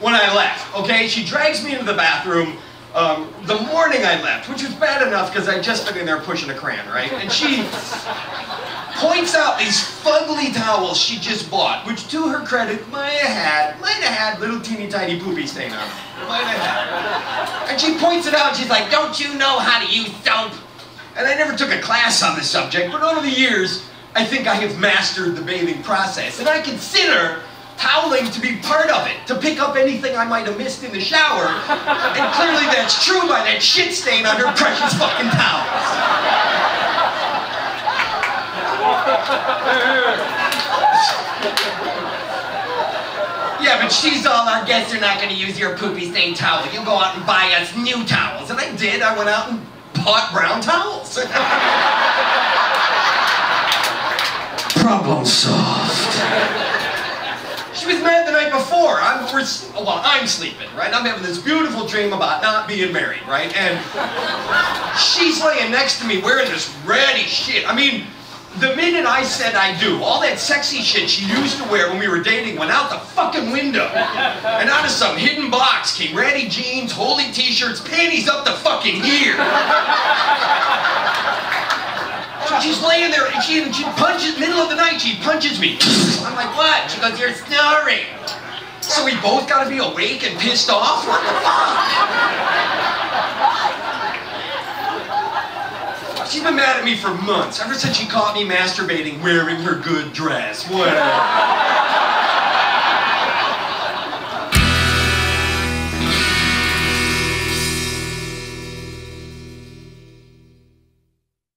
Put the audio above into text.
when I left, okay? She drags me into the bathroom um, the morning I left, which was bad enough because I'd just been in there pushing a crayon, right? And she points out these fugly towels she just bought, which to her credit might have had, might have had little teeny tiny poopy stain on them. Might have had. And she points it out and she's like, don't you know how to use soap? And I never took a class on the subject, but over the years, I think I have mastered the bathing process. And I consider toweling to be part of it, to pick up anything I might have missed in the shower. And clearly that's true by that shit stain on her precious fucking towels. Yeah, but she's all, our guests are not going to use your poopy stained towel. You go out and buy us new towels. And I did. I went out and bought brown towels. Problem solved. The night before. I'm, well, I'm sleeping, right? I'm having this beautiful dream about not being married, right? And she's laying next to me wearing this ratty shit. I mean, the minute I said I do, all that sexy shit she used to wear when we were dating went out the fucking window. And out of some hidden box came ratty jeans, holy t-shirts, panties up the fucking ear. She's laying there and she, she punches, middle of the night, she punches me. I'm like, what? She goes, you're snoring. So we both gotta be awake and pissed off? What the fuck? She's been mad at me for months, ever since she caught me masturbating wearing her good dress. Whatever.